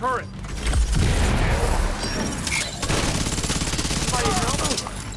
turret! Somebody help me!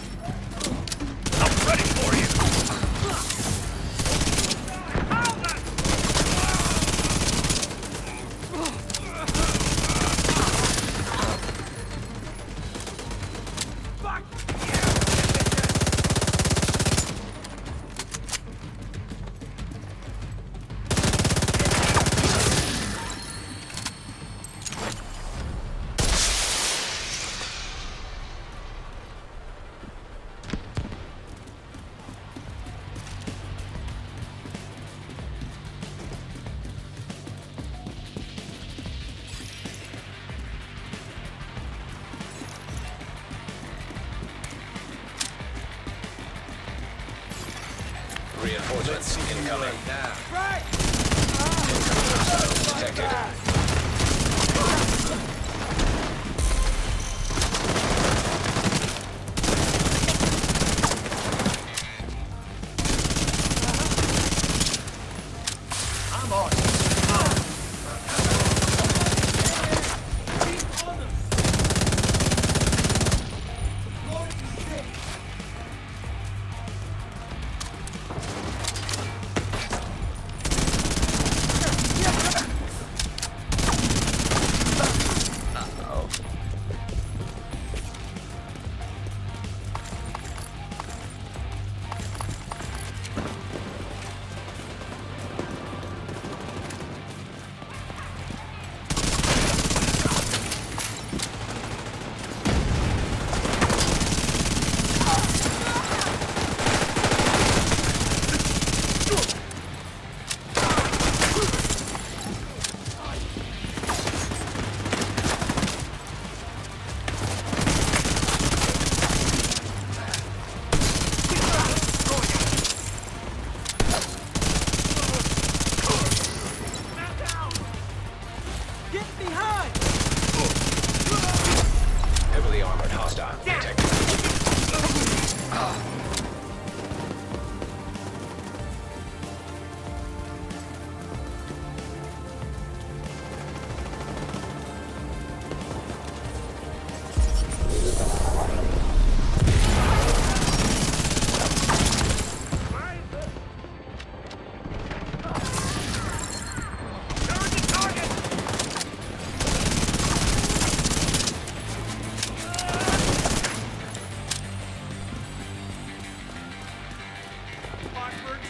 Reinforcements incoming. Right. Right!